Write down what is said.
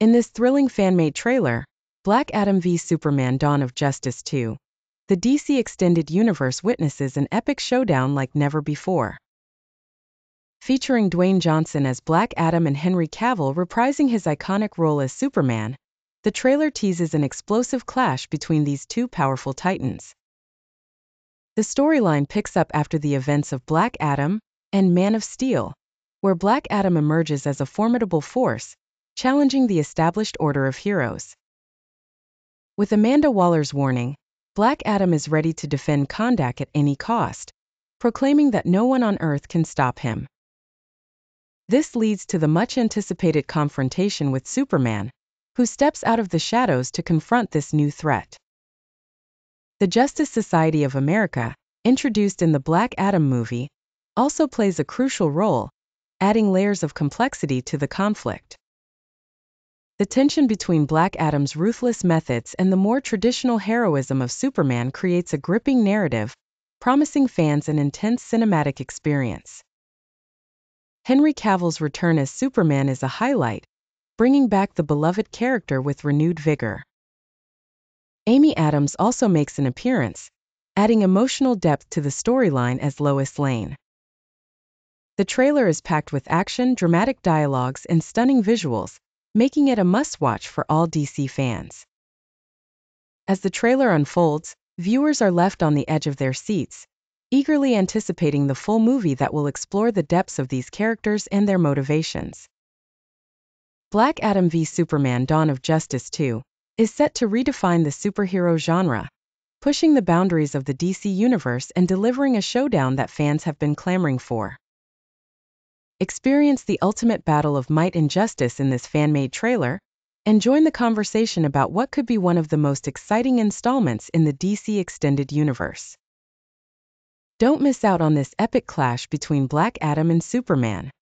In this thrilling fan-made trailer, Black Adam v Superman Dawn of Justice 2, the DC Extended Universe witnesses an epic showdown like never before. Featuring Dwayne Johnson as Black Adam and Henry Cavill reprising his iconic role as Superman, the trailer teases an explosive clash between these two powerful titans. The storyline picks up after the events of Black Adam and Man of Steel, where Black Adam emerges as a formidable force, challenging the established order of heroes. With Amanda Waller's warning, Black Adam is ready to defend Kahndaq at any cost, proclaiming that no one on Earth can stop him. This leads to the much anticipated confrontation with Superman, who steps out of the shadows to confront this new threat. The Justice Society of America, introduced in the Black Adam movie, also plays a crucial role, adding layers of complexity to the conflict. The tension between Black Adam's ruthless methods and the more traditional heroism of Superman creates a gripping narrative, promising fans an intense cinematic experience. Henry Cavill's return as Superman is a highlight, bringing back the beloved character with renewed vigor. Amy Adams also makes an appearance, adding emotional depth to the storyline as Lois Lane. The trailer is packed with action, dramatic dialogues, and stunning visuals, making it a must watch for all DC fans. As the trailer unfolds, viewers are left on the edge of their seats, eagerly anticipating the full movie that will explore the depths of these characters and their motivations. Black Adam v Superman Dawn of Justice 2 is set to redefine the superhero genre, pushing the boundaries of the DC universe and delivering a showdown that fans have been clamoring for. Experience the ultimate battle of might and justice in this fan made trailer, and join the conversation about what could be one of the most exciting installments in the DC Extended Universe. Don't miss out on this epic clash between Black Adam and Superman.